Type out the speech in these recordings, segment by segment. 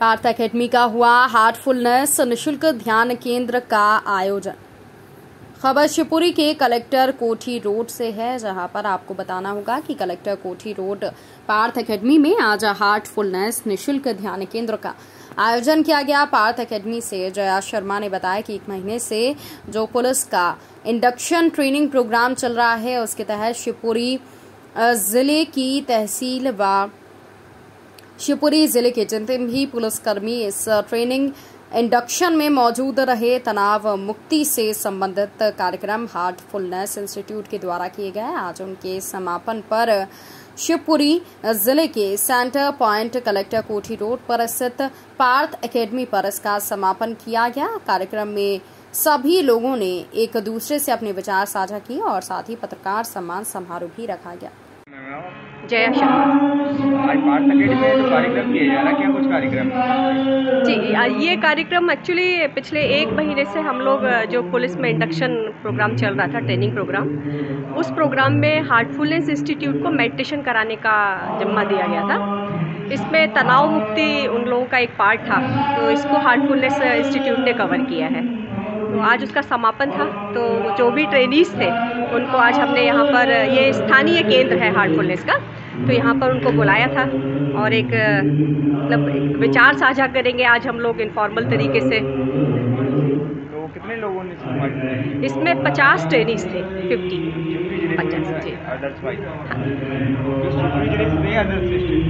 Partha academy का हुआ Heartfulness निशुल्क ध्यान केंद्र का आयोजन। खबर शिवपुरी के कलेक्टर कोठी रोड से है, जहाँ पर आपको बताना होगा कि कलेक्टर कोठी रोड पार्थ अकेडमी में आज हार्टफुलनेस निशुल्क ध्यान केंद्र का आयोजन किया गया। पार्थ अकेडमी से जया शर्मा ने बताया कि एक महीने से जो पुलिस का इंडक्शन ट्रेनिंग प्रोग्राम चल रहा है, उसके तहत शिवपुरी ज़िले की तहसील व शिवपुरी ज़िले के जितने भी पुलिसकर्मी इस ट्रेनिंग इंडक्शन में मौजूद रहे। तनाव मुक्ति से संबंधित कार्यक्रम हार्टफुलनेस इंस्टीट्यूट के द्वारा किए गए। आज उनके समापन पर शिवपुरी ज़िले के सेंटर पॉइंट कलेक्टर कोठी रोड पर स्थित पार्थ एकेडमी पर इसका समापन किया गया। कार्यक्रम में सभी लोगों ने एक दूसरे से अपने विचार साझा किए और साथ ही पत्रकार सम्मान समारोह भी रखा गया। जया है कार्यक्रम? जी ये कार्यक्रम एक्चुअली पिछले एक महीने से हम लोग जो पुलिस में इंडक्शन प्रोग्राम चल रहा था ट्रेनिंग प्रोग्राम उस प्रोग्राम में हार्टफुलनेस इंस्टीट्यूट को मेडिटेशन कराने का जिम्मा दिया गया था। इसमें तनाव मुक्ति उन लोगों का एक पार्ट था तो इसको हार्टफुलनेस इंस्टीट्यूट ने कवर किया है। तो आज उसका समापन था तो जो भी ट्रेनीज थे उनको आज हमने यहाँ पर ये स्थानीय केंद्र है हार्टफुलनेस का। तो यहाँ पर उनको बुलाया था और एक मतलब विचार साझा करेंगे आज हम लोग इनफॉर्मल तरीके से। तो कितने लोगों ने इसमें पचास ट्रेनीज थे फिफ्टी पचास, जी। वाइज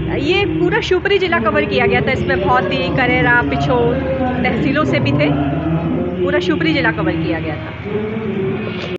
तो ये पूरा शिवपुरी जिला कवर किया गया था। इसमें भौती करेरा पिछोर तहसीलों से भी थे। पूरा शिवपुरी जिला कवर किया गया था।